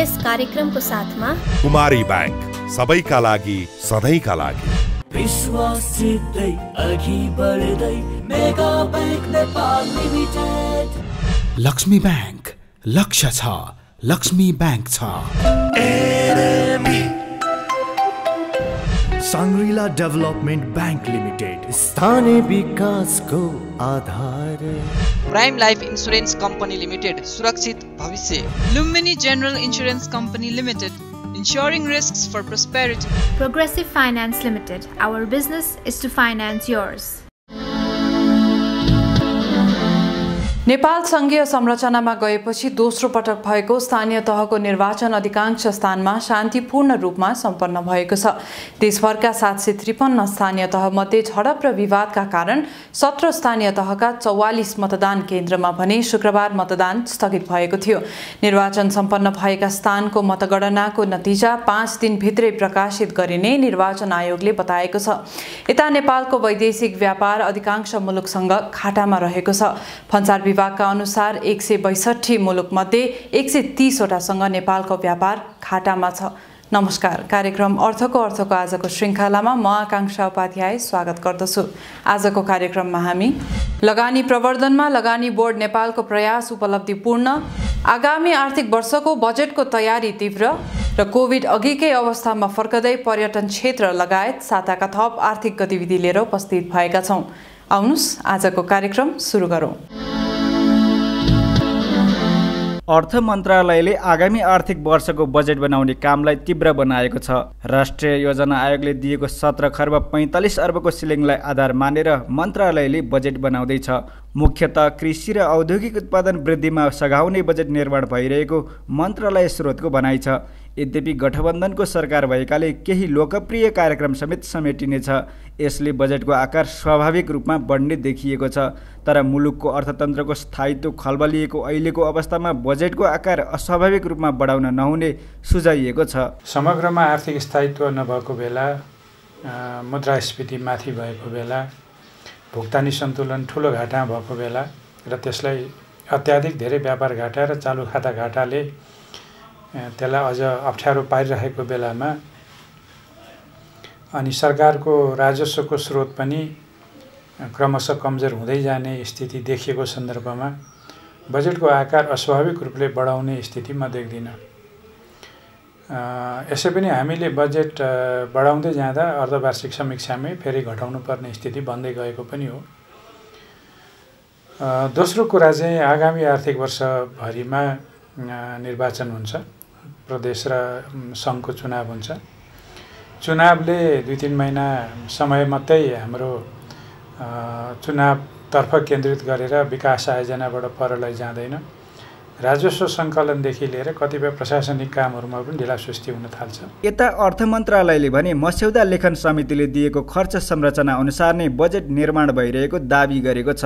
यस कार्यक्रमको साथमा कुमारी ब्याङ्क सबैका लागि सधैँका लागि। विश्वास जित्दै अघि बढ्दै mega bank Nepal limited. Laxmi bank लक्ष्य छ लक्ष्मी ब्याङ्क छ। साङ्ग्रिला डेभलपमेन्ट ब्याङ्क लिमिटेड स्थानीय विकासको आधार Prime Life Insurance Company Limited सुरक्षित भविष्य Lumini General Insurance Company Limited, ensuring risks for prosperity. Progressive Finance Limited. Our business is to finance yours. Nepal सङ्घीय संरचनामा गएपछि दोस्रो पटक भएको स्थानीय तहको निर्वाचन अधिकांश स्थानमा शान्तिपूर्ण रूपमा सम्पन्न भएको छ। देशभरका सात सय त्रिपन्न स्थानीय तहमध्ये झडप र विवादका कारण सत्र स्थानीय तहका चौवालिस मतदान केन्द्रमा भने शुक्रबार मतदान स्थगित भएको थियो। निर्वाचन सम्पन्न भएका स्थानको मतगणनाको नतिजा पाँच दिनभित्रै प्रकाशित गरिने निर्वाचन आयोगले बताएको छ। यता नेपालको वैदेशिक व्यापार अधिकांश मुलुकसँग खाटामा रहेको छ। भन्सार विभागका अनुसार एक सय बैसठी मुलुकमध्ये एक सय तिसवटासँग नेपालको व्यापार खाटामा छ। नमस्कार कार्यक्रम अर्थको अर्थको आजको श्रृङ्खलामा म आकाङ्क्षा उपाध्याय स्वागत गर्दछु। आजको कार्यक्रममा हामी लगानी प्रवर्धनमा लगानी बोर्ड नेपालको प्रयास उपलब्धिपूर्ण आगामी आर्थिक वर्षको बजेटको तयारी तीव्र र कोभिड अघिकै अवस्थामा फर्कदै पर्यटन क्षेत्र लगायत साताका थप आर्थिक गतिविधि लिएर उपस्थित भएका छौँ। आउनुहोस् आजको कार्यक्रम सुरु गरौँ। अर्थ मन्त्रालयले आगामी आर्थिक वर्षको बजेट बनाउने कामलाई तीव्र बनाएको छ। राष्ट्रिय योजना आयोगले दिएको सत्र खर्ब पैँतालिस अर्बको सिलिङलाई आधार मानेर मन्त्रालयले बजेट बनाउँदैछ। मुख्यत कृषि र औद्योगिक उत्पादन वृद्धिमा सघाउने बजेट निर्माण भइरहेको मन्त्रालय स्रोतको भनाइ छ। यद्यपि गठबन्धनको सरकार भएकाले केही लोकप्रिय कार्यक्रम समेत समेटिनेछ यसले बजेटको आकार स्वाभाविक रूपमा बढ्ने देखिएको छ। तर मुलुकको अर्थतन्त्रको स्थायित्व खलबलिएको अहिलेको अवस्थामा बजेटको आकार अस्वाभाविक रूपमा बढाउन नहुने सुझाइएको छ। समग्रमा आर्थिक स्थायित्व नभएको बेला मुद्रास्फीति माथि भएको बेला भुक्तानी सन्तुलन ठुलो घाटा भएको बेला र त्यसलाई अत्याधिक धेरै व्यापार घाटा र चालु खाता घाटाले त्यसलाई अझ अप्ठ्यारो पारिरहेको बेलामा अनि सरकारको राजस्वको स्रोत पनि क्रमशः कमजोर हुँदै जाने स्थिति देखिएको सन्दर्भमा बजेटको आकार अस्वाभाविक रूपले बढाउने स्थिति म देख्दिनँ। यसै पनि हामीले बजेट बढाउँदै जाँदा अर्धवार्षिक समीक्षामै फेरि घटाउनु पर्ने स्थिति बन्दै गएको पनि हो। दोस्रो कुरा चाहिँ आगामी आर्थिक वर्षभरिमा निर्वाचन हुन्छ। प्रदेश र सङ्घको चुनाव हुन्छ। चुनावले दुई तिन महिना समय मात्रै हाम्रो चुनावतर्फ केन्द्रित गरेर विकास आयोजनाबाट पर लैजाँदैन राजस्व सङ्कलनदेखि लिएर कतिपय प्रशासनिक कामहरूमा पनि ढिलासुस्ती हुन थाल्छ। यता अर्थ मन्त्रालयले भने मस्यौदा लेखन समितिले दिएको खर्च संरचना अनुसार नै बजेट निर्माण भइरहेको दावी गरेको छ।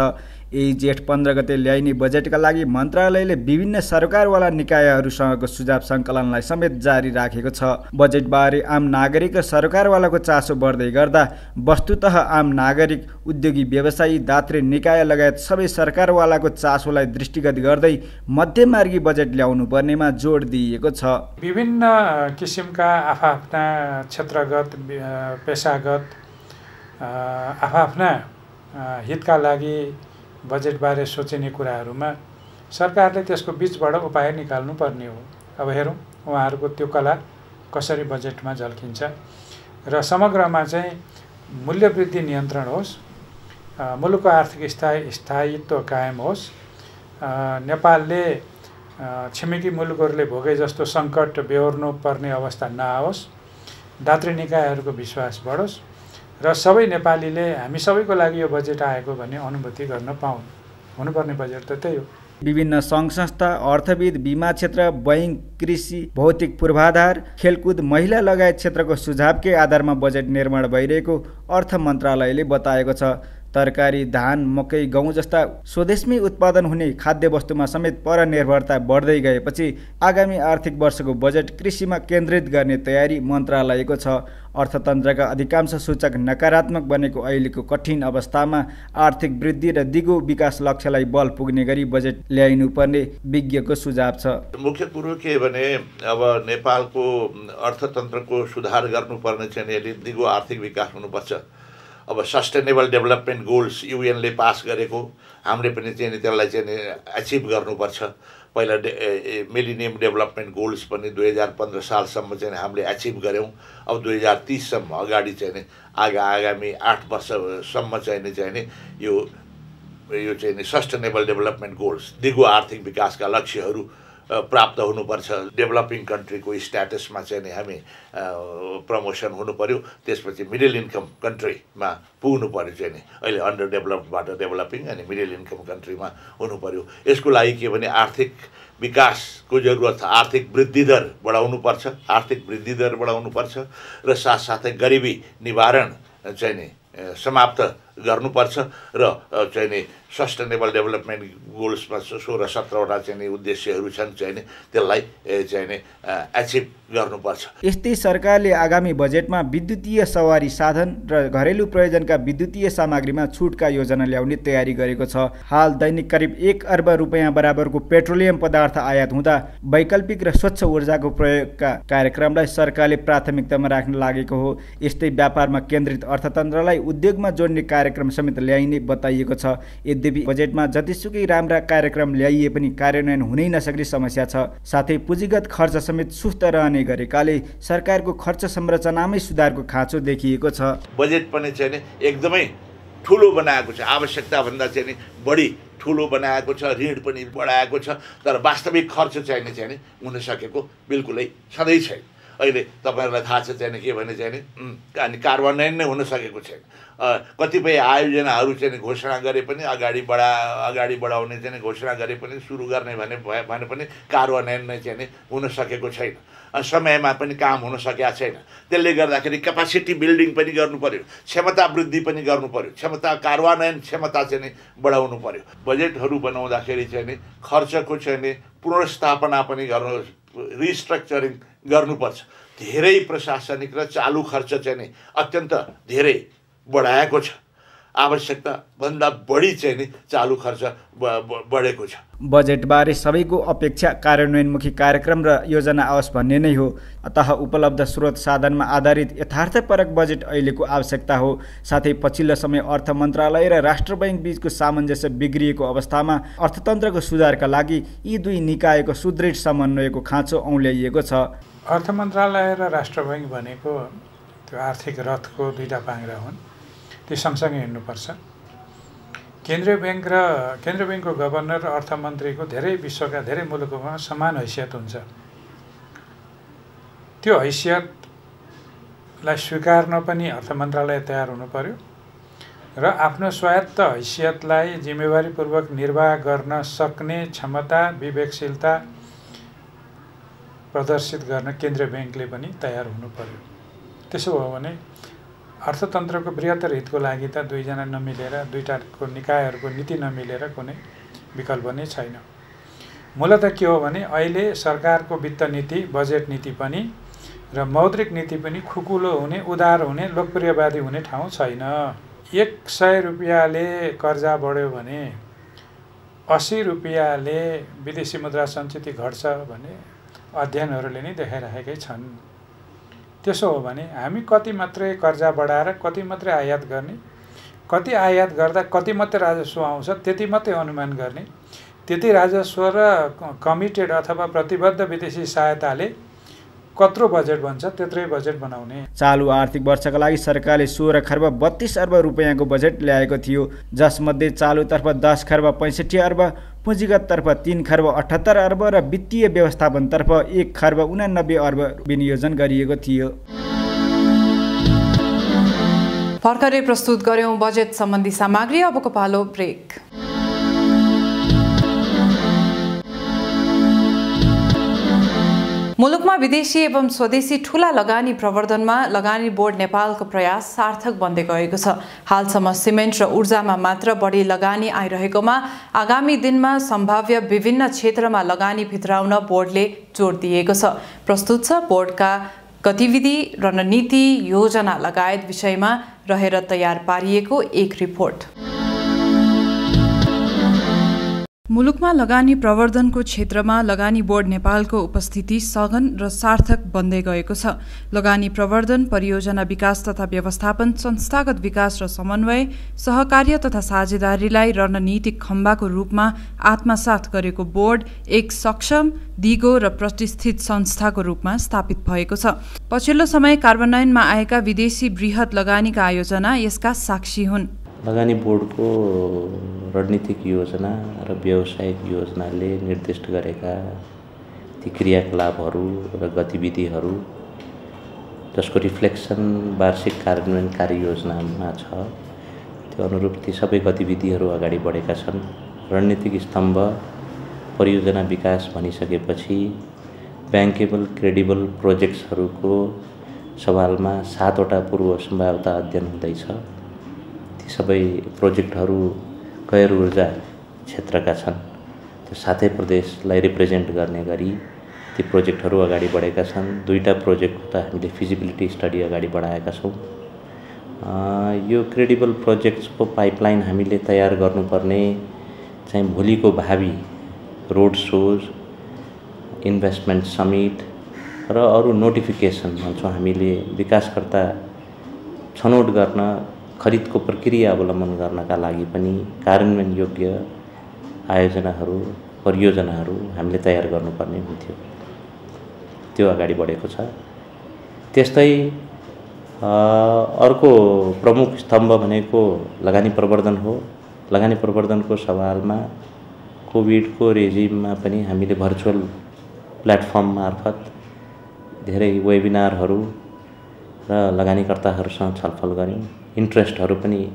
यही जेठ पन्ध्र गते ल्याइने बजेटका लागि मन्त्रालयले विभिन्न सरकारवाला निकायहरूसँगको सुझाव सङ्कलनलाई समेत जारी राखेको छ। बजेटबारे आम नागरिक र सरकारवालाको चासो बढ्दै गर्दा वस्तुत आम नागरिक उद्योगी व्यवसायी दात्री निकाय लगायत सबै सरकारवालाको चासोलाई दृष्टिगत गर्दै मध्यमार्गी बजेट ल्याउनु पर्नेमा जोड दिइएको छ। विभिन्न किसिमका आफआफ्ना क्षेत्रगत पेसागत आफआफ्ना हितका लागि बजेटबारे सोचिने कुराहरूमा सरकारले त्यसको बिचबाट उपाय निकाल्नु पर्ने हो। अब हेरौँ उहाँहरूको त्यो कला कसरी बजेटमा झल्किन्छ र समग्रमा चाहिँ मूल्यवृद्धि नियन्त्रण होस् मुलुकको आर्थिक स्थायी स्थायित्व कायम होस् नेपालले छिमेकी मुलुकहरूले भोगे जस्तो सङ्कट बेहोर्नु पर्ने अवस्था नआओस् दात्री निकायहरूको विश्वास बढोस् र सबै नेपालीले हामी सबैको लागि यो बजेट आएको भन्ने अनुभूति गर्न पाउन् हुनुपर्ने बजेट त त्यही हो। विभिन्न सङ्घ संस्था अर्थविद बिमा क्षेत्र बैङ्क कृषि भौतिक पूर्वाधार खेलकुद महिला लगायत क्षेत्रको सुझावकै आधारमा बजेट निर्माण भइरहेको अर्थ मन्त्रालयले बताएको छ। तरकारी धान मकै गहुँ जस्ता स्वदेशमै उत्पादन हुने खाद्य वस्तुमा समेत परनिर्भरता बढ्दै गएपछि आगामी आर्थिक वर्षको बजेट कृषिमा केन्द्रित गर्ने तयारी मन्त्रालयको छ। अर्थतन्त्रका अधिकांश सूचक नकारात्मक बनेको अहिलेको कठिन अवस्थामा आर्थिक वृद्धि र दिगो विकास लक्ष्यलाई बल पुग्ने गरी बजेट ल्याइनुपर्ने विज्ञको सुझाव छ। मुख्य कुरो के भने अब नेपालको अर्थतन्त्रको सुधार गर्नुपर्ने चाहिँ दिगो आर्थिक विकास हुनुपर्छ अब सस्टेनेबल डेभलपमेन्ट गोल्स युएनले पास गरेको हामीले पनि चाहिँ त्यसलाई चाहिँ एचिभ गर्नुपर्छ। पहिला डे मिलिनियम डेभलपमेन्ट गोल्स पनि दुई हजार पन्ध्र सालसम्म चाहिँ हामीले एचिभ गऱ्यौँ। अब दुई हजार तिससम्म अगाडि चाहिँ आगा आगामी आठ वर्षसम्म चाहिँ चाहिँ यो यो चाहिँ सस्टेनेबल डेभलपमेन्ट गोल्स दिगो आर्थिक विकासका लक्ष्यहरू प्राप्त हुनुपर्छ। डेभलपिङ कन्ट्रीको स्ट्याटसमा चाहिँ नि हामी प्रमोसन हुनु पऱ्यो त्यसपछि मिडल इन्कम कन्ट्रीमा पुग्नु पऱ्यो चाहिँ अहिले अन्डर डेभलपबाट डेभलपिङ अनि मिडल इन्कम कन्ट्रीमा हुनु पऱ्यो यसको लागि के भने आर्थिक विकासको जरुरत छ। आर्थिक वृद्धि दर बढाउनुपर्छ। आर्थिक वृद्धि दर बढाउनुपर्छ र साथसाथै गरिबी निवारण चाहिँ नि समाप्त गर्नुपर्छ र चाहिँ नि सस्टेनेबल डेभलपमेन्ट गोल्समा सोह्र सत्रवटा चाहिँ नि उद्देश्यहरू छन् चाहिँ नि त्यसलाई चाहिँ नि एचिभ गर्नुपर्छ। यस्तै सरकारले आगामी बजेटमा विद्युतीय सवारी साधन र घरेलु प्रयोजनका विद्युतीय सामग्रीमा छुटका योजना ल्याउने तयारी गरेको छ। हाल दैनिक करिब एक अर्ब रुपियाँ बराबरको पेट्रोलियम पदार्थ आयात हुँदा वैकल्पिक र स्वच्छ ऊर्जाको प्रयोगका कार्यक्रमलाई सरकारले प्राथमिकतामा राख्न लागेको हो। यस्तै व्यापारमा केन्द्रित अर्थतन्त्रलाई उद्योगमा जोड्ने कार्यक्रम समेत ल्याइने बताइएको छ। यद्यपि बजेटमा जतिसुकै राम्रा कार्यक्रम ल्याइए पनि कार्यान्वयन हुनै नसक्ने समस्या छ। साथै पुँजीगत खर्च समेत सुस्त रहने गरेकाले सरकारको खर्च संरचनामै सुधारको खाँचो देखिएको छ। बजेट पनि चाहिँ एकदमै ठुलो बनाएको छ। आवश्यकताभन्दा चाहिँ बढी ठुलो बनाएको छ ऋण पनि बढाएको छ तर वास्तविक खर्च चाहिँ नि चाहिँ हुन सकेको बिल्कुलै सधैँ छैन। अहिले तपाईँहरूलाई थाहा छ चाहिँ के भने चाहिँ अनि कार्यान्वयन नै हुन सकेको छैन। कतिपय आयोजनाहरू चाहिँ घोषणा गरे पनि अगाडि बढा अगाडि बढाउने चाहिँ घोषणा गरे पनि सुरु गर्ने भने भने पनि कार्यान्वयन नै चाहिँ हुन सकेको छैन। समयमा पनि काम हुन सकेका छैन। त्यसले गर्दाखेरि क्यापासिटी बिल्डिङ पनि गर्नु पऱ्यो क्षमता वृद्धि पनि गर्नु पऱ्यो क्षमता कार्यान्वयन क्षमता चाहिँ नि बढाउनु पऱ्यो बजेटहरू बनाउँदाखेरि चाहिँ नि खर्चको चाहिँ नि पुनर्स्थापना पनि गर्नु रिस्ट्रक्चरिङ गर्नुपर्छ। धेरै प्रशासनिक र चालु खर्च चाहिँ नि अत्यन्त धेरै बढाएको छ। आवश्यकताभन्दा बढी चाहिँ नि चालु खर्च बढेको छ। बजेटबारे सबैको अपेक्षा कार्यान्वयनमुखी कार्यक्रम र योजना आओस् भन्ने नै हो। अत उपलब्ध स्रोत साधनमा आधारित यथार्थपरक बजेट अहिलेको आवश्यकता हो। साथै पछिल्लो समय अर्थ मन्त्रालय र राष्ट्र बैङ्क बिचको सामञ्जस्य बिग्रिएको अवस्थामा अर्थतन्त्रको सुधारका लागि यी दुई निकायको सुदृढ समन्वयको खाँचो औँल्याइएको छ। अर्थ मन्त्रालय र राष्ट्र बैङ्क भनेको त्यो आर्थिक रथको दुईवटा पाङ्ग्रा हुन्। त्यो सँगसँगै हिँड्नुपर्छ केन्द्रीय ब्याङ्क र केन्द्रीय ब्याङ्कको गभर्नर र अर्थमन्त्रीको धेरै विश्वका धेरै मुलुकमा समान हैसियत हुन्छ। त्यो हैसियतलाई स्वीकार्न पनि अर्थ मन्त्रालय तयार हुनु पर्यो र आफ्नो स्वायत्त हैसियतलाई जिम्मेवारीपूर्वक निर्वाह गर्न सक्ने क्षमता विवेकशीलता प्रदर्शित गर्न केन्द्रीय ब्याङ्कले पनि तयार हुनु पर्यो त्यसो हो भने अर्थतन्त्रको बृहत्तर हितको लागि त दुईजना नमिलेर दुईवटाको निकायहरूको नीति नमिलेर कुनै विकल्प नै छैन। मूलत के हो भने अहिले सरकारको वित्त नीति बजेट नीति पनि र मौद्रिक नीति पनि खुकुलो हुने उदार हुने लोकप्रियवादी हुने ठाउँ छैन। एक सय रुपियाँले कर्जा बढ्यो भने असी रुपियाँले विदेशी मुद्रा सञ्चित घट्छ भने अध्ययनहरूले नै देखाइरहेकै छन्। त्यसो हो भने हामी कति मात्रै कर्जा बढाएर कति मात्रै आयात गर्ने कति आयात गर्दा कति मात्रै राजस्व आउँछ त्यति मात्रै अनुमान गर्ने त्यति राजस्व र कमिटेड अथवा प्रतिबद्ध विदेशी सहायताले कत्रो बजेट भन्छ त्यत्रै बजेट बनाउने। चालु आर्थिक वर्षका लागि सरकारले सोह्र खर्ब बत्तिस अर्ब रुपियाँको बजेट ल्याएको थियो जसमध्ये चालुतर्फ दस खर्ब पैँसठी अर्ब पुँजीगततर्फ तिन खर्ब अठहत्तर अर्ब र वित्तीय व्यवस्थापनतर्फ एक खर्ब उनानब्बे अर्ब विनियोजन गरिएको थियो। भर्खरै प्रस्तुत गर्यौँ बजेट सम्बन्धी सामग्री अबको पालो ब्रेक। मुलुकमा विदेशी एवं स्वदेशी ठूला लगानी प्रवर्धनमा लगानी बोर्ड नेपालको प्रयास सार्थक बन्दै गएको छ। हालसम्म सिमेन्ट र ऊर्जामा मात्र बढी लगानी आइरहेकोमा आगामी दिनमा सम्भाव्य विभिन्न क्षेत्रमा लगानी भित्राउन बोर्डले जोड दिएको छ। प्रस्तुत छ बोर्डका गतिविधि रणनीति योजना लगायत विषयमा रहेर तयार पारिएको एक रिपोर्ट। मुलुकमा लगानी प्रवर्धनको क्षेत्रमा लगानी बोर्ड नेपालको उपस्थिति सघन र सार्थक बन्दै गएको छ। लगानी प्रवर्धन परियोजना विकास तथा व्यवस्थापन संस्थागत विकास र समन्वय सहकार्य तथा साझेदारीलाई रणनीतिक खम्बाको रूपमा आत्मसात गरेको बोर्ड एक सक्षम दिगो र प्रतिष्ठित संस्थाको रूपमा स्थापित भएको छ। पछिल्लो समय कार्यान्वयनमा आएका विदेशी वृहत लगानीका आयोजना यसका साक्षी हुन्। लगानी बोर्डको रणनीतिक योजना र व्यावसायिक योजनाले निर्दिष्ट गरेका ती क्रियाकलापहरू र गतिविधिहरू जसको रिफ्लेक्सन वार्षिक कार्यान्वयन कार्ययोजनामा छ त्यो अनुरूप ती सबै गतिविधिहरू अगाडि बढेका छन्। रणनीतिक स्तम्भ परियोजना विकास भनिसकेपछि ब्याङ्केबल क्रेडिबल प्रोजेक्ट्सहरूको सवालमा सातवटा पूर्व सम्भाव्यता अध्ययन हुँदैछ। ती सबै प्रोजेक्टहरू गैर ऊर्जा क्षेत्रका छन्। त्यो सातै प्रदेशलाई रिप्रेजेन्ट गर्ने गरी ती प्रोजेक्टहरू अगाडि बढेका छन्। दुईवटा प्रोजेक्टको त हामीले फिजिबिलिटी स्टडी अगाडि बढाएका छौँ। यो क्रेडिबल प्रोजेक्ट्सको पाइपलाइन हामीले तयार गर्नुपर्ने चाहिँ भोलिको भावी रोड सोज इन्भेस्टमेन्ट समिट र अरू नोटिफिकेसन भन्छौँ हामीले विकासकर्ता छनौट गर्न खरिदको प्रक्रिया अवलम्बन गर्नका लागि पनि कार्यान्वयन योग्य आयोजनाहरू परियोजनाहरू हामीले तयार गर्नुपर्ने हुन्थ्यो। त्यो अगाडि बढेको छ। त्यस्तै अर्को प्रमुख स्तम्भ भनेको लगानी प्रवर्धन हो। लगानी प्रवर्धनको सवालमा कोभिडको रेजिममा पनि हामीले भर्चुअल प्लेटफर्म मार्फत धेरै वेबिनारहरू र लगानीकर्ताहरूसँग छलफल गऱ्यौँ। इन्ट्रेस्टहरू पनि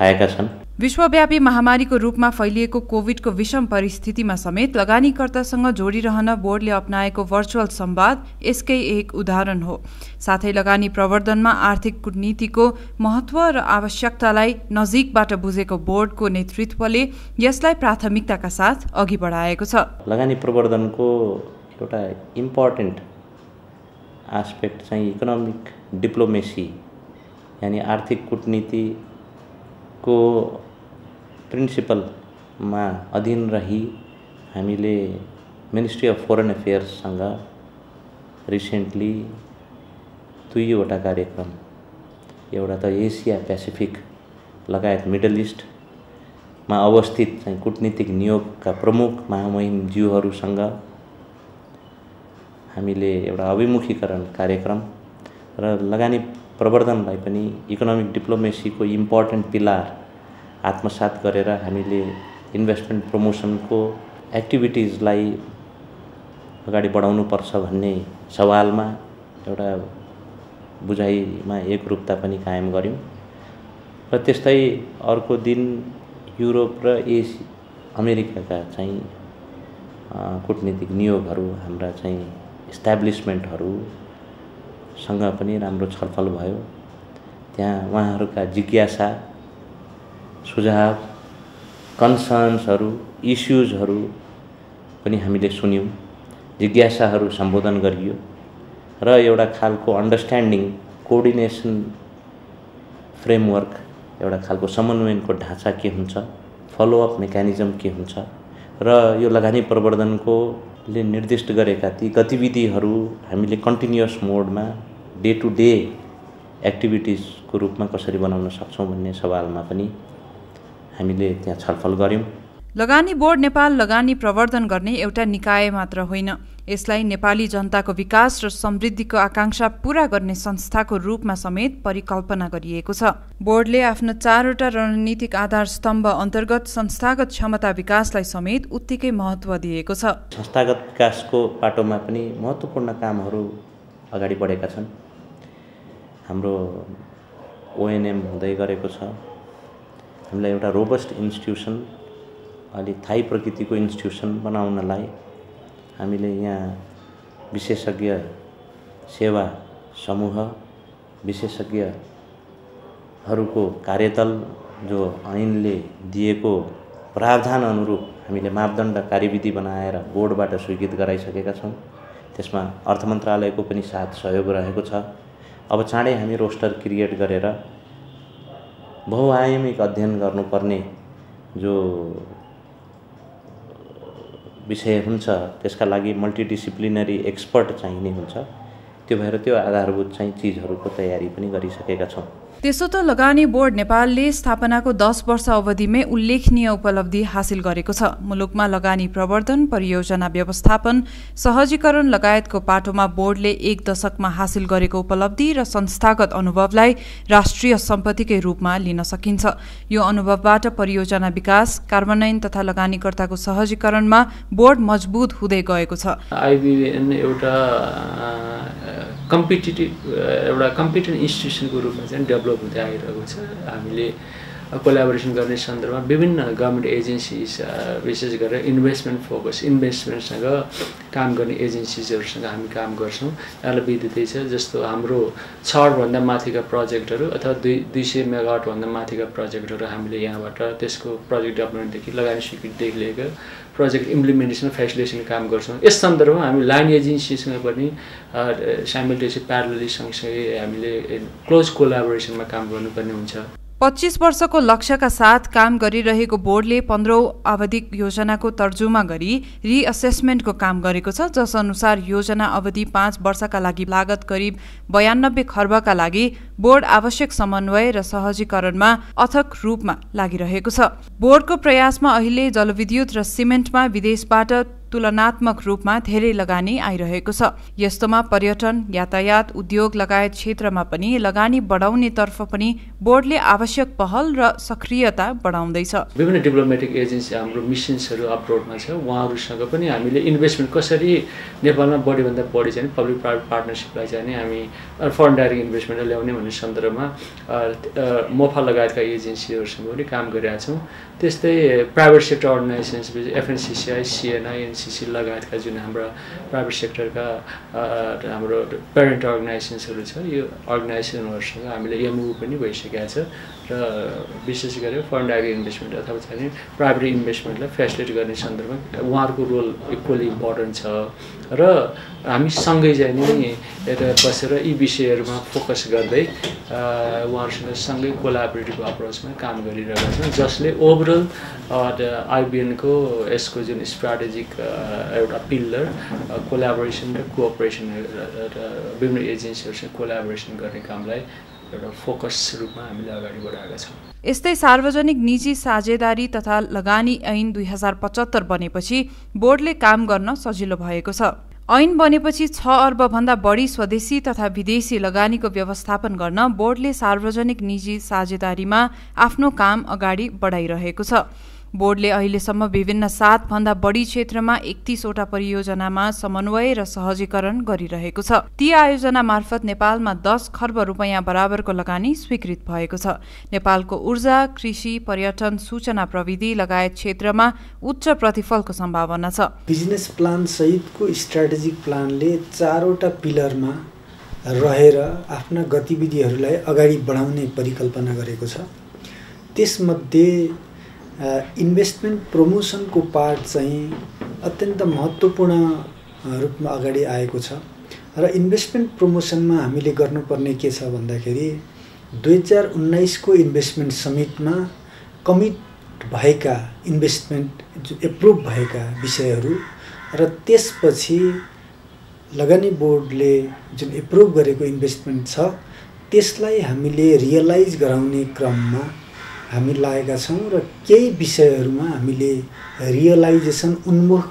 आएका छन्। विश्वव्यापी महामारीको रूपमा फैलिएको कोभिडको विषम परिस्थितिमा समेत लगानीकर्तासँग जोडिरहन बोर्डले अप्नाएको भर्चुअल संवाद यसकै एक उदाहरण हो। साथै लगानी प्रवर्धनमा आर्थिक कूटनीतिको महत्व र आवश्यकतालाई नजिकबाट बुझेको बोर्डको नेतृत्वले यसलाई प्राथमिकताका साथ अघि बढाएको छ। लगानी प्रवर्धनको एउटा इम्पोर्टेन्ट आस्पेक्ट चाहिँ इकोनोमिक डिप्लोमेसी यानि आर्थिक कुटनीतिको प्रिन्सिपलमा अधीन रही हामीले मिनिस्ट्री अफ फोरेन अफेयर्ससँग रिसेन्टली दुईवटा कार्यक्रम एउटा त एसिया पेसिफिक लगायत मिडल इस्टमा अवस्थित चाहिँ कुटनीतिक नियोगका प्रमुख महामहिमज्यूहरूसँग हामीले एउटा अभिमुखीकरण कार्यक्रम र लगानी प्रवर्धनलाई पनि इकोनोमिक डिप्लोमेसीको इम्पोर्टेन्ट पिलार आत्मसात गरेर हामीले इन्भेस्टमेन्ट प्रमोसनको एक्टिभिटिजलाई अगाडि बढाउनुपर्छ भन्ने सवालमा एउटा बुझाइमा एकरूपता पनि कायम गऱ्यौँ र त्यस्तै अर्को दिन युरोप र एसी अमेरिकाका चाहिँ कुटनीतिक नियोगहरू हाम्रा चाहिँ इस्टाब्लिसमेन्टहरू सँग पनि राम्रो छलफल भयो। त्यहाँ उहाँहरूका जिज्ञासा सुझाव कन्सर्न्सहरू इस्युजहरू पनि हामीले सुन्यौँ। जिज्ञासाहरू सम्बोधन गरियो र एउटा खालको अन्डरस्ट्यान्डिङ कोअर्डिनेसन फ्रेमवर्क एउटा खालको समन्वयनको ढाँचा के हुन्छ फलोअप मेकानिजम के हुन्छ र यो लगानी प्रवर्धनको ले निर्दिष्ट गरेका ती गतिविधिहरू हामीले कन्टिन्युस मोडमा डे टु डे एक्टिभिटिजको रूपमा कसरी बनाउन सक्छौँ भन्ने सवालमा पनि हामीले त्यहाँ छलफल गऱ्यौँ। लगानी बोर्ड नेपाल लगानी प्रवर्धन गर्ने एउटा निकाय मात्र होइन। यसलाई नेपाली जनताको विकास र समृद्धिको आकांक्षा पूरा गर्ने संस्थाको रूपमा समेत परिकल्पना गरिएको छ। बोर्डले आफ्नो चारवटा रणनीतिक आधार स्तम्भ अन्तर्गत संस्थागत क्षमता विकासलाई समेत उत्तिकै महत्त्व दिएको छ। संस्थागत विकासको पाटोमा पनि महत्त्वपूर्ण कामहरू अगाडि बढेका छन्। हाम्रो ओएनएम हुँदै गरेको छ। हामीलाई एउटा रोबस्ट इन्स्टिट्युसन अलि थाई प्रकृतिको इन्स्टिट्युसन बनाउनलाई हामीले यहाँ विशेषज्ञ सेवा समूह विशेषज्ञहरूको कार्यदल जो ऐनले दिएको प्रावधान अनुरूप हामीले मापदण्ड कार्यविधि बनाएर बोर्डबाट स्वीकृत गराइसकेका छौँ। त्यसमा अर्थ मन्त्रालयको पनि साथ सहयोग रहेको छ। अब चाँडै हामी रोस्टर क्रिएट गरेर बहुआयामिक अध्ययन गर्नुपर्ने जो विषय हुन्छ त्यसका लागि मल्टिडिसिप्लिनरी एक्सपर्ट चाहिने हुन्छ। त्यो भएर त्यो आधारभूत चाहिँ चिजहरूको तयारी पनि गरिसकेका छौँ। त्यसो त लगानी बोर्ड नेपालले स्थापनाको दस वर्ष अवधिमै उल्लेखनीय उपलब्धि हासिल गरेको छ। मुलुकमा लगानी प्रवर्धन परियोजना व्यवस्थापन सहजीकरण लगायतको पाटोमा बोर्डले एक दशकमा हासिल गरेको उपलब्धि र संस्थागत अनुभवलाई राष्ट्रिय सम्पत्तिकै रूपमा लिन सकिन्छ। यो अनुभवबाट परियोजना विकास कार्यान्वयन तथा लगानीकर्ताको सहजीकरणमा बोर्ड मजबुत हुँदै गएको छ। एउटा कम्पिटेटिभ एउटा कम्पिटेन्ट इन्स्टिट्युसनको रूपमा चाहिँ डेभलप हुँदै आइरहेको छ। हामीले कोलाबोरेसन गर्ने सन्दर्भमा विभिन्न गभर्मेन्ट एजेन्सिज विशेष गरेर इन्भेस्टमेन्ट फोकस इन्भेस्टमेन्टसँग काम गर्ने एजेन्सिजहरूसँग हामी काम गर्छौँ। यहाँलाई विदितै छ जस्तो हाम्रो छभन्दा माथिका प्रोजेक्टहरू अथवा दुई दुई सय मेगावाटभन्दा माथिका प्रोजेक्टहरू हामीले यहाँबाट त्यसको प्रोजेक्ट डेभलपमेन्टदेखि लगानी स्वीकृतिदेखि लिएर प्रोजेक्ट इम्प्लिमेन्टेसन फेसिलिटेसन काम गर्छौँ। यस सन्दर्भमा हामी लाइन एजेन्सीसँग पनि साइमल्टेसी प्यारलली सँगसँगै हामीले क्लोज कोलाबोरेसनमा काम गर्नुपर्ने हुन्छ। पच्चिस वर्षको लक्ष्यका साथ काम गरिरहेको बोर्डले पन्ध्रौँ आवधिक योजनाको तर्जुमा गरी रिअसेसमेन्टको काम गरेको छ जस अनुसार योजना अवधि पाँच वर्षका लागि लागत करिब बयानब्बे खर्बका लागि बोर्ड आवश्यक समन्वय र सहजीकरणमा अथक रूपमा लागिरहेको छ। बोर्डको प्रयासमा अहिले जलविद्युत र सिमेन्टमा विदेशबाट तुलनात्मक रूपमा धेरै लगानी आइरहेको छ। यस्तोमा पर्यटन यातायात उद्योग लगायत क्षेत्रमा पनि लगानी बढाउनेतर्फ पनि बोर्डले आवश्यक पहल र सक्रियता बढाउँदैछ। विभिन्न डिप्लोमेटिक एजेन्सी हाम्रो मिसन्सहरू अब्रोडमा छ। उहाँहरूसँग पनि हामीले इन्भेस्टमेन्ट कसरी नेपालमा बढीभन्दा बढी चाहिँ पब्लिक प्राइभेट पार्टनरसिपलाई चाहिँ हामी फरेन डाइरेक्ट इन्भेस्टमेन्ट ल्याउने भन्ने सन्दर्भमा मोफा लगायतका एजेन्सीहरूसँग पनि काम गरिरहेका छौँ त्यस्तै private sector organisations FNCCI CNI NCC लगायतका जुन हाम्रा प्राइभेट सेक्टरका हाम्रो प्यारेन्ट अर्गनाइजेसन्सहरू छ. यो अर्गनाइजेसनहरूसँग हामीले एमओ पनि भइसकेका छ। र विशेष गरेर फरेन डाइरेक्ट इन्भेस्टमेन्ट अथवा चाहिँ प्राइभेट इन्भेस्टमेन्टलाई फेसिलिटी गर्ने सन्दर्भमा उहाँहरूको रोल इक्वली इम्पोर्टेन्ट छ। र हामी सँगै चाहिँ नि यता बसेर यी विषयहरूमा फोकस गर्दै उहाँहरूसँग सँगै कोलाबरेटिभ अप्रोचमा काम गरिरहेका छौँ जसले ओभरअल आइबिएनको यसको जुन स्ट्राटेजिक एउटा पिल्लर कोलाबोरेसन र कोअपरेसन विभिन्न एजेन्सीहरूसँग कोलाबोरेसन गर्ने कामलाई एउटा फोकस रूपमा हामीले अगाडि बढाएका छौँ यस्तै सार्वजनिक निजी साझेदारी तथा लगानी ऐन दुई हजार पचहत्तर बनेपछि बोर्डले काम गर्न सजिलो भएको छ। ऐन बनेपछि छ अर्बभन्दा बढी स्वदेशी तथा विदेशी लगानीको व्यवस्थापन गर्न बोर्डले सार्वजनिक निजी साझेदारीमा आफ्नो काम अगाडि बढाइरहेको छ। बोर्डले अहिलेसम्म विभिन्न सातभन्दा बढी क्षेत्रमा एकतिसवटा परियोजनामा समन्वय र सहजीकरण गरिरहेको छ। ती आयोजना मार्फत नेपालमा दस खर्ब रुपियाँ बराबरको लगानी स्वीकृत भएको छ। नेपालको ऊर्जा कृषि पर्यटन सूचना प्रविधि लगायत क्षेत्रमा उच्च प्रतिफलको सम्भावना छ। बिजनेस प्लान सहितको स्ट्राटेजिक प्लानले चारवटा पिलरमा रहेर आफ्ना गतिविधिहरूलाई अगाडि बढाउने परिकल्पना गरेको छ। त्यसमध्ये इन्भेस्टमेन्ट प्रमोसनको पार्ट चाहिँ अत्यन्त महत्त्वपूर्ण रूपमा अगाडि आएको छ। र इन्भेस्टमेन्ट प्रमोसनमा हामीले गर्नुपर्ने के छ भन्दाखेरि दुई हजार उन्नाइसको इन्भेस्टमेन्ट समिटमा कमिट भएका इन्भेस्टमेन्ट एप्रुभ भएका विषयहरू र त्यसपछि लगानी बोर्डले जुन एप्रुभ गरेको इन्भेस्टमेन्ट छ त्यसलाई हामीले रियलाइज गराउने क्रममा हामी लागेका छौँ र केही विषयहरूमा हामीले रियलाइजेसन उन्मुख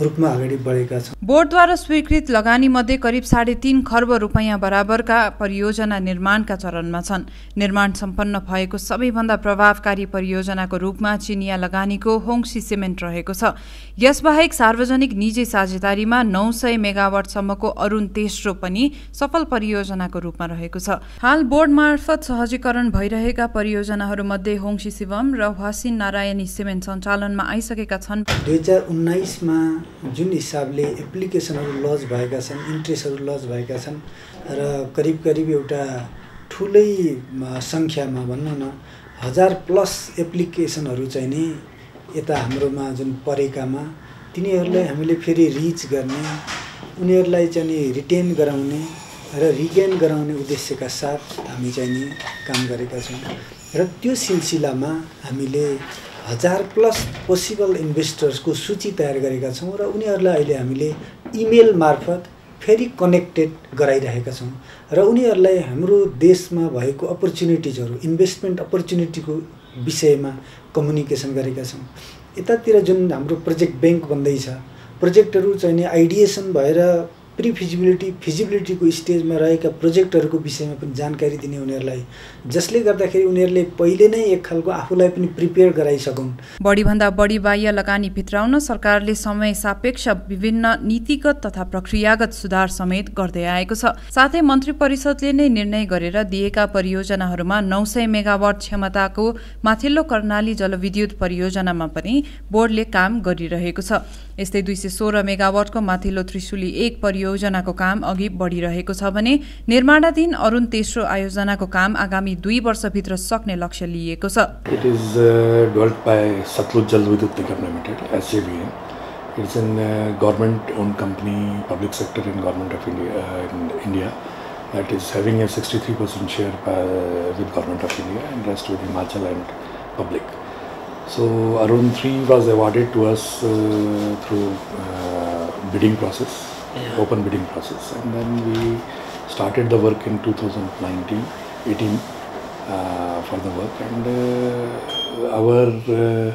रूपमा अगाडि बढेका छौँ बोर्डद्वारा स्वीकृत लगानी मध्ये करिब साढे तीन खर्ब रुपियाँ बराबरका परियोजना निर्माणका चरणमा छन्। निर्माण सम्पन्न भएको सबैभन्दा प्रभावकारी परियोजनाको रूपमा चिनिया लगानीको होङसी सिमेन्ट रहेको छ। यसबाहेक सार्वजनिक निजी साझेदारीमा नौ सय मेगावाटसम्मको अरूण तेस्रो पनि सफल परियोजनाको रूपमा रहेको छ। हाल बोर्ड मार्फत सहजीकरण भइरहेका परियोजनाहरूमध्ये होङसी शिवम र वासिन नारायणी सिमेन्ट सञ्चालनमा आइसकेका छन्। दुई हजार उन्नाइसमा जुन हिसाबले एप्लिकेसनहरू लज भएका छन् इन्ट्रेस्टहरू लज भएका छन् र करिब करिब एउटा ठुलै सङ्ख्यामा भनौँ न हजार प्लस एप्लिकेसनहरू चाहिँ नि यता हाम्रोमा जुन परेकामा तिनीहरूलाई हामीले फेरि रिच गर्ने उनीहरूलाई चाहिँ नि रिटेन गराउने र रिगेन गराउने उद्देश्यका साथ हामी चाहिँ नि काम गरेका छौँ। र त्यो सिलसिलामा हामीले हजार प्लस पोसिबल इन्भेस्टर्सको सूची तयार गरेका छौँ र उनीहरूलाई अहिले हामीले इमेल मार्फत फेरि कनेक्टेड गराइरहेका छौँ र उनीहरूलाई हाम्रो देशमा भएको अपर्च्युनिटिजहरू इन्भेस्टमेन्ट अपर्च्युनिटीको विषयमा कम्युनिकेसन गरेका छौँ। यतातिर जुन हाम्रो प्रोजेक्ट ब्याङ्क बन्दैछ प्रोजेक्टहरू नि आइडिएसन भएर प्रि फिजिबिलिटी फिजिबिलिटीको स्टेजमा रहेका प्रोजेक्टहरूको विषयमा पनि जानकारी दिने उनीहरूलाई जसले गर्दाखेरि उनीहरूले पहिले नै एक खालको आफूलाई पनि प्रिपेयर गराइसकुन्। बढीभन्दा बढी बाह्य लगानी भित्राउन सरकारले समय सापेक्ष विभिन्न नीतिगत तथा प्रक्रियागत सुधार समेत गर्दै आएको छ। साथै मन्त्री परिषदले नै निर्णय गरेर दिएका परियोजनाहरूमा नौ सय मेगावाट क्षमताको माथिल्लो कर्णाली जलविद्युत परियोजनामा पनि बोर्डले काम गरिरहेको छ। यस्तै दुई सय सोह्र मेगावाटको माथिल्लो त्रिशुली एक परियोजनाको काम अघि बढिरहेको छ भने निर्माणाधीन अरूण तेस्रो आयोजनाको काम आगामी दुई वर्षभित्र सक्ने लक्ष्य लिइएको छ uh, developed by Satluj Jal Vidyut Nigam Limited, SJVN. It's a uh, government-owned company, public sector and government of India, uh, in India that is having a 63% share by, with government of India and rest with Himachal. So Arun 3 was awarded to us uh, through uh, bidding process, open bidding process, and then we started the work in 2019, 18 uh, for the work, and uh, our uh,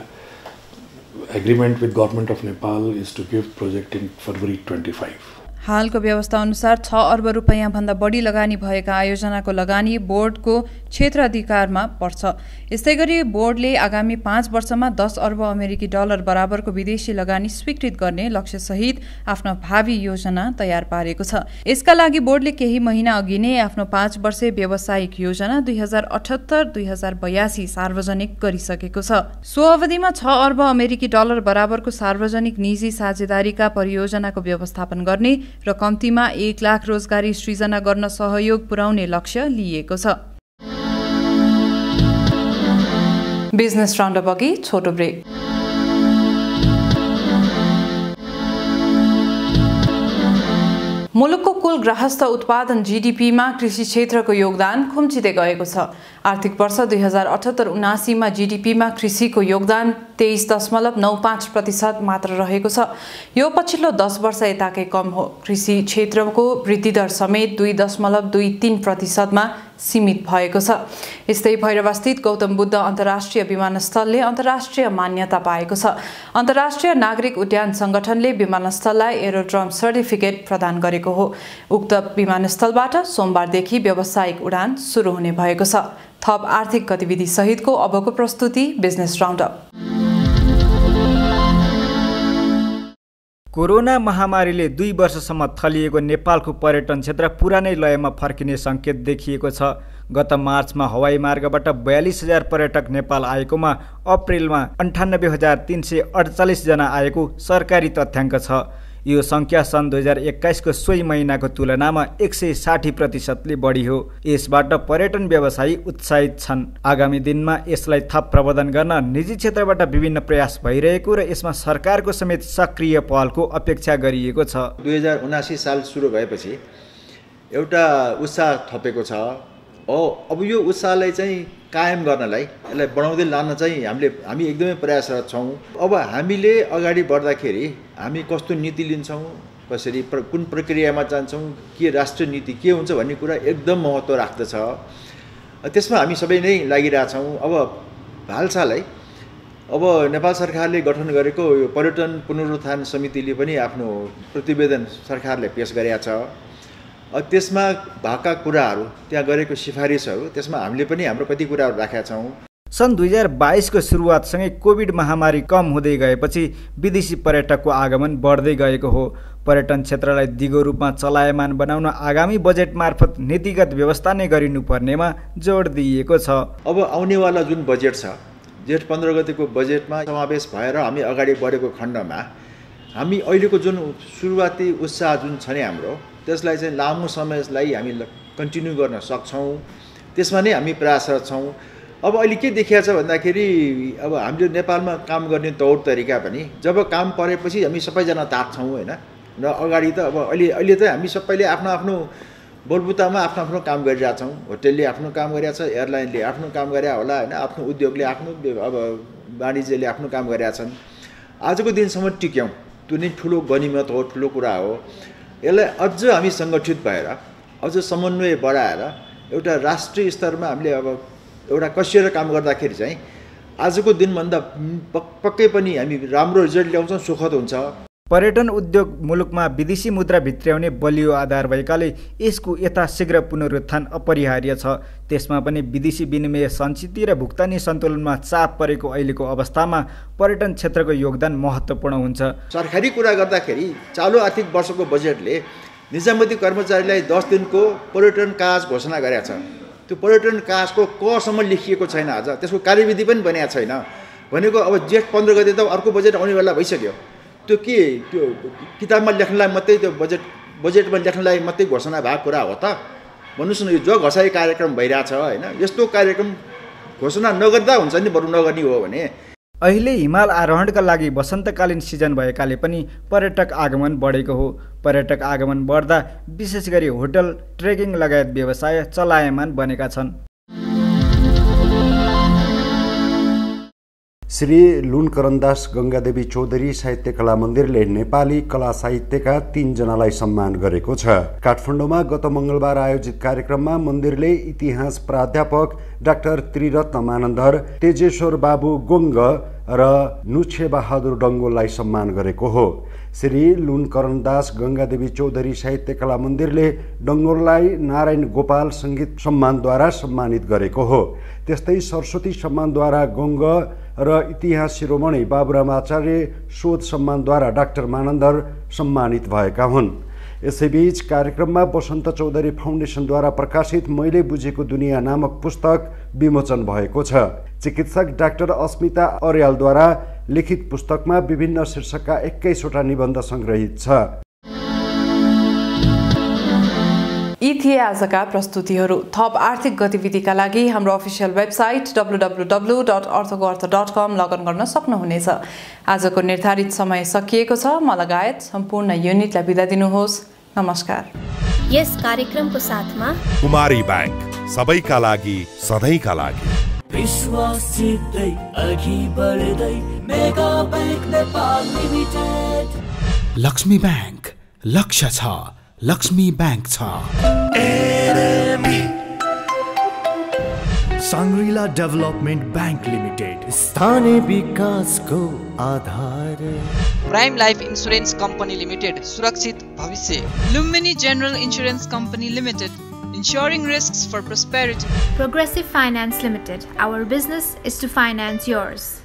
agreement with government of Nepal is to give project in February 25. हालको व्यवस्था अनुसार छ अर्ब रुपियाँभन्दा बढी लगानी भएका आयोजनाको लगानी बोर्डको क्षेत्र अधिकारमा पर्छ। यस्तै गरी बोर्डले आगामी पाँच वर्षमा दस अर्ब अमेरिकी डलर बराबरको विदेशी लगानी स्वीकृत गर्ने लक्ष्यसहित आफ्नो भावी योजना तयार पारेको छ। यसका लागि बोर्डले केही महिना अघि नै आफ्नो पाँच वर्षे व्यावसायिक योजना दुई हजार अठहत्तर दुई हजार बयासी सार्वजनिक गरिसकेको छ। सो अवधिमा छ अर्ब अमेरिकी डलर बराबरको सार्वजनिक निजी साझेदारीका परियोजनाको व्यवस्थापन गर्ने र कम्तीमा एक लाख रोजगारी सृजना गर्न सहयोग पुर्याउने लक्ष्य लिइएको छ। बिजनेस राउन्डअप अघि छोटो ब्रेक। मुलुकको कुल गृहस्थ उत्पादन जिडिपीमा कृषि क्षेत्रको योगदान खुम्चिँदै गएको छ। आर्थिक वर्ष दुई हजार अठहत्तर उनासीमा जिडिपीमा कृषिको योगदान तेइस दशमलव नौ पाँच प्रतिशत मात्र रहेको छ। यो पछिल्लो दस वर्ष यताकै कम हो। कृषि क्षेत्रको वृद्धिदर समेत दुई दशमलव दुई तिन प्रतिशतमा सीमित भएको छ। यस्तै भैरवास्थित गौतम बुद्ध अन्तर्राष्ट्रिय विमानस्थलले अन्तर्राष्ट्रिय मान्यता पाएको छ। अन्तर्राष्ट्रिय नागरिक उड्डयन सङ्गठनले विमानस्थललाई एरोड्रम सर्टिफिकेट प्रदान गरेको हो। उक्त विमानस्थलबाट सोमबारदेखि व्यावसायिक उडान सुरु हुने भएको छ। थप आर्थिक गतिविधि सहितको अबको प्रस्तुति बिजनेस राउन्डअप कोरोना महामारीले दुई वर्षसम्म थलिएको नेपालको पर्यटन क्षेत्र पुरानै लयमा फर्किने सङ्केत देखिएको छ। गत मार्चमा हवाई मार्गबाट बयालिस हजार पर्यटक नेपाल आएकोमा अप्रेलमा अन्ठानब्बे हजार तिन सय अडचालिसजना आएको सरकारी तथ्याङ्क छ। यो सङ्ख्या सन् दुई हजार एक्काइसको सोही महिनाको तुलनामा एक सय साठी प्रतिशतले बढी हो। यसबाट पर्यटन व्यवसायी उत्साहित छन्। आगामी दिनमा यसलाई थप प्रबन्धन गर्न निजी क्षेत्रबाट विभिन्न प्रयास भइरहेको र यसमा सरकारको समेत सक्रिय पहलको अपेक्षा गरिएको छ। दुई हजार उनासी साल सुरु भएपछि एउटा उत्साह थपेको छ। अब यो उत्साहलाई चाहिँ कायम गर्नलाई यसलाई बढाउँदै लान चाहिँ हामीले हामी एकदमै प्रयासरत छौँ। अब हामीले अगाडि बढ्दाखेरि हामी कस्तो नीति लिन्छौँ कसरी प्र कुन प्रक्रियामा जान्छौँ के राष्ट्रिय नीति के हुन्छ भन्ने कुरा एकदम महत्त्व राख्दछ। त्यसमा हामी सबै नै लागिरहेछौँ। अब हालसालै अब नेपाल सरकारले गठन गरेको यो पर्यटन पुनरुत्थान समितिले पनि आफ्नो प्रतिवेदन सरकारले पेस गरेका छ। त्यसमा भएका कुराहरू त्यहाँ गरेको सिफारिसहरू त्यसमा हामीले पनि हाम्रो कति कुराहरू राखेका छौँ। सन् दुई हजार बाइसको सुरुवातसँगै कोभिड महामारी कम हुँदै गएपछि विदेशी पर्यटकको आगमन बढ्दै गएको हो। पर्यटन क्षेत्रलाई दिगो रूपमा चलायमान बनाउन आगामी बजेट मार्फत नीतिगत व्यवस्था नै गरिनुपर्नेमा जोड दिइएको छ। अब आउनेवाला जुन बजेट छ जेठ पन्ध्र गतिको बजेटमा समावेश भएर हामी अगाडि बढेको खण्डमा हामी अहिलेको जुन सुरुवाती उत्साह जुन छ नि हाम्रो त्यसलाई चाहिँ लामो समयलाई हामी कन्टिन्यू गर्न सक्छौँ। त्यसमा नै हामी प्रयासरत छौँ। अब अहिले के देखिया छ भन्दाखेरि अब हामीले नेपालमा काम गर्ने तौर तरिका पनि जब काम परेपछि हामी सबैजना तात्छौँ होइन? र अगाडि त अब अहिले अहिले त हामी सबैले आफ्नो आफ्नो बलबुतामा आफ्नो आफ्नो काम गरिरहेछौँ। होटेलले आफ्नो काम गरिरहेछ एयरलाइनले आफ्नो काम गरे होला होइन? आफ्नो उद्योगले आफ्नो अब वाणिज्यले आफ्नो काम गरिरहेका छन् आजको दिनसम्म टिक्यौँ। त्यो नै ठुलो गनिमत हो ठुलो कुरा हो। यसलाई अझ हामी सङ्गठित भएर अझ समन्वय बढाएर एउटा राष्ट्रिय स्तरमा हामीले अब एउटा कसिएर काम गर्दाखेरि चाहिँ आजको दिनभन्दा पक्कै पनि हामी राम्रो रिजल्ट ल्याउँछौँ सुखद हुन्छ। पर्यटन उद्योग मुलुकमा विदेशी मुद्रा भित्र्याउने बलियो आधार भएकाले यसको यथाशीघ्र पुनरुत्थान अपरिहार्य छ। त्यसमा पनि विदेशी विनिमय सञ्चिति र भुक्तानी सन्तुलनमा चाप परेको अहिलेको अवस्थामा पर्यटन क्षेत्रको योगदान महत्त्वपूर्ण हुन्छ। सरकारी कुरा गर्दाखेरि चालु आर्थिक वर्षको बजेटले निजामती कर्मचारीलाई दस दिनको पर्यटन काज घोषणा गरेका छ त्यो पर्यटन काजको कसम्म लेखिएको छैन आज। त्यसको कार्यविधि पनि बनिएको छैन। भनेको अब जेठ पन्ध्र गते त अर्को बजेट आउने बेला भइसक्यो। त्यो के? त्यो किताबमा लेख्नलाई मात्रै त्यो बजेट बजेटमा लेख्नलाई मात्रै घोषणा भएको कुरा हो त। भन्नुहोस् न यो जो घसाइ कार्यक्रम भइरहेछ होइन यस्तो कार्यक्रम घोषणा नगर्दा हुन्छ नि बरु नगर्ने हो भने। अहिले हिमाल आरोहणका लागि वसन्तकालीन सिजन भएकाले पनि पर्यटक आगमन बढेको हो। पर्यटक आगमन बढ्दा विशेष गरी होटल ट्रेकिङ लगायत व्यवसाय चलायमान बनेका छन्। श्री लुन करन्दास गङ्गादेवी चौधरी साहित्य कला मन्दिरले नेपाली कला साहित्यका तीनजनालाई सम्मान गरेको छ। काठमाडौँमा गत मङ्गलबार आयोजित कार्यक्रममा मन्दिरले इतिहास प्राध्यापक डाक्टर त्रिरत्न मानन्दर तेजेश्वर बाबु गोङ्ग र नुछे बहादुर डङ्गोलाई सम्मान गरेको हो। श्री लुन करणदास गङ्गादेवी चौधरी साहित्य कला मन्दिरले डङ्गोरलाई नारायण गोपाल सङ्गीत सम्मानद्वारा सम्मानित गरेको हो। त्यस्तै सरस्वती सम्मानद्वारा गङ्ग र इतिहास शिरोमणि बाबुराम आचार्य शोध सम्मानद्वारा डाक्टर मानन्दर सम्मानित भएका हुन्। यसैबीच कार्यक्रममा वसन्त चौधरी फाउन्डेसनद्वारा प्रकाशित मैले बुझेको दुनियाँ नामक पुस्तक विमोचन भएको छ। चिकित्सक डाक्टर अस्मिता अर्यालद्वारा लिखित पुस्तकमा विभिन्न शीर्षकका एक्काइसवटा निबन्ध सङ्ग्रहित छ। यी थिए आजका प्रस्तुतिहरू थप आर्थिक गतिविधिका लागि हाम्रो official website W W W dot अर्थको अर्थ डट कम लगन गर्न सक्नुहुनेछ। आजको निर्धारित समय सकिएको छ। म लगायत सम्पूर्ण युनिटलाई बिदा दिनुहोस्। नमस्कार। यस कार्यक्रमको साथमा कुमारी ब्याङ्क सबैका लागि सधैँका लागि। विश्वास जित्दै अघि बढ्दै mega bank Nepal limited. Laxmi bank लक्ष्य छ। लक्ष्मी ब्याङ्क छ साङ्ग्रिला डेभलपमेन्ट ब्याङ्क लिमिटेड स्थानीय विकासको आधार Prime Life Insurance Company Limited सुरक्षित भविष्य Lumbini General Insurance Company Limited ensuring risks for prosperity. Progressive Finance Limited. Our business is to finance yours.